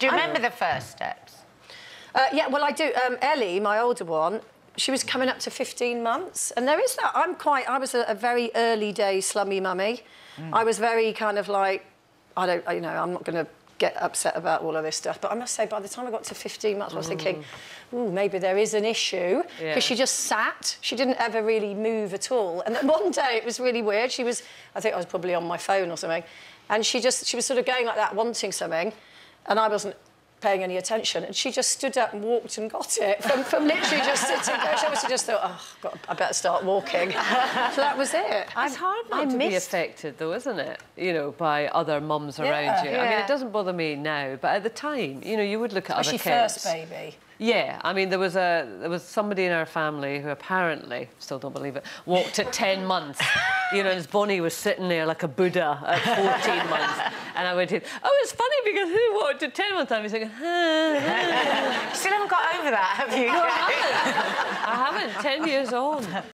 Do you remember the first steps? Uh, yeah, well, I do. Um, Ellie, my older one, she was coming up to 15 months. And there is that. I'm quite, I was a, a very early day slummy mummy. Mm. I was very kind of like, I don't, you know, I'm not going to get upset about all of this stuff. But I must say, by the time I got to 15 months, I was thinking, mm. ooh, maybe there is an issue. Because yeah. she just sat. She didn't ever really move at all. And then one day, it was really weird. She was, I think I was probably on my phone or something. And she just, she was sort of going like that, wanting something. And I wasn't paying any attention. And she just stood up and walked and got it from, from literally just sitting there. She obviously just thought, oh, God, I better start walking. so that was it. It's hard not I to missed... be affected, though, isn't it? You know, by other mums yeah, around you. Yeah. I mean, it doesn't bother me now, but at the time, you know, you would look at Especially other kids. first baby. Yeah, I mean, there was a there was somebody in our family who apparently, still don't believe it, walked at 10 months. You know, his Bonnie was sitting there like a Buddha at 14 months. And I went in, oh, it's funny because who walked at 10 months? I was thinking, Still haven't got over that, have you? No, I haven't. I haven't, 10 years on.